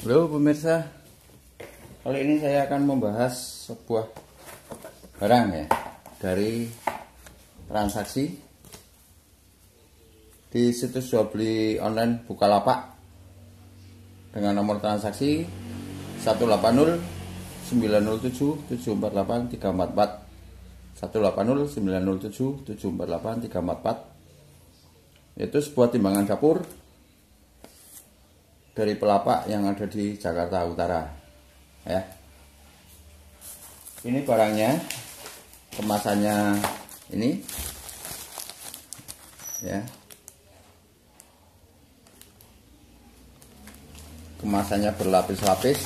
Halo pemirsa, kali ini saya akan membahas sebuah barang ya dari transaksi di situs jual beli online Bukalapak dengan nomor transaksi 180 907 748 344 180 907 748 344 yaitu sebuah timbangan dapur dari pelapak yang ada di Jakarta Utara ya. Ini barangnya kemasannya ini ya. Kemasannya berlapis-lapis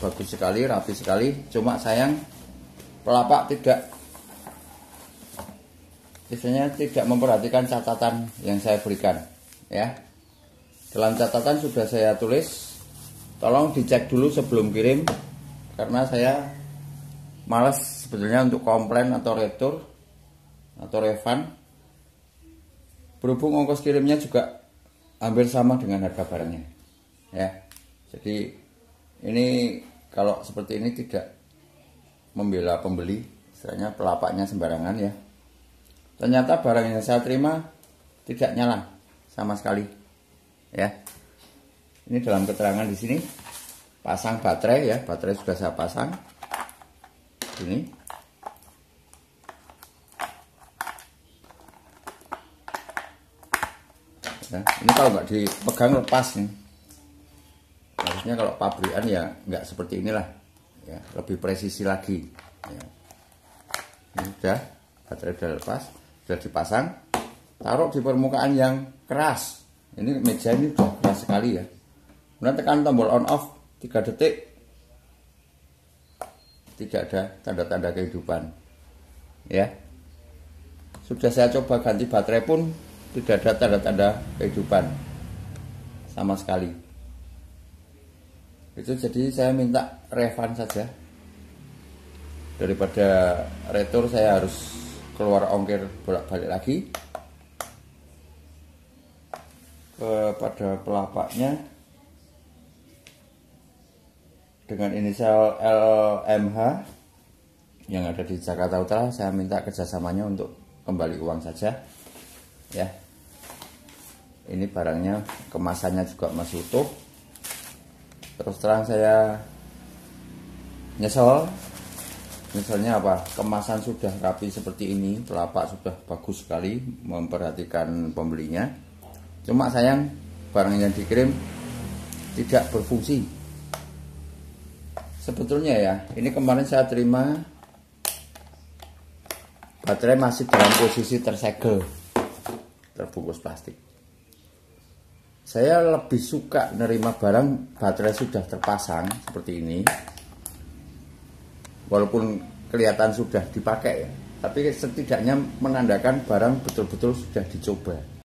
bagus sekali rapi sekali. Cuma sayang pelapak tidak biasanya tidak memperhatikan catatan yang saya berikan ya dalam catatan sudah saya tulis, tolong dicek dulu sebelum kirim karena saya malas sebetulnya untuk komplain atau retur atau refund. Berhubung ongkos kirimnya juga hampir sama dengan harga barangnya. Ya. Jadi ini kalau seperti ini tidak membela pembeli, istilahnya pelapaknya sembarangan ya. Ternyata barang yang saya terima tidak nyala sama sekali ya. Ini dalam keterangan di sini pasang baterai ya baterai sudah saya pasang. Ini. Ya, ini kalau nggak dipegang lepas nih. Harusnya kalau pabrikan ya nggak seperti inilah. Ya lebih presisi lagi. Ya. ini sudah baterai sudah lepas sudah dipasang. Taruh di permukaan yang keras ini meja ini udah keras sekali ya. Kemudian tekan tombol on off 3 detik. Tidak ada tanda-tanda kehidupan. Ya. Sudah saya coba ganti baterai pun tidak ada tanda-tanda kehidupan. Sama sekali. Itu jadi saya minta refund saja. Daripada retur saya harus keluar ongkir bolak-balik lagi kepada pelapaknya dengan inisial LMH yang ada di Jakarta Utara. Saya minta kerjasamanya untuk kembali uang saja ya. Ini barangnya kemasannya juga masih utuh. Terus terang saya nyesel. Misalnya apa? Kemasan sudah rapi seperti ini pelapak sudah bagus sekali memperhatikan pembelinya Cuma sayang barang yang dikirim tidak berfungsi. Sebetulnya ya, ini kemarin saya terima baterai masih dalam posisi tersegel, terbungkus plastik. Saya lebih suka nerima barang baterai sudah terpasang seperti ini. Walaupun kelihatan sudah dipakai tapi setidaknya menandakan barang betul-betul sudah dicoba.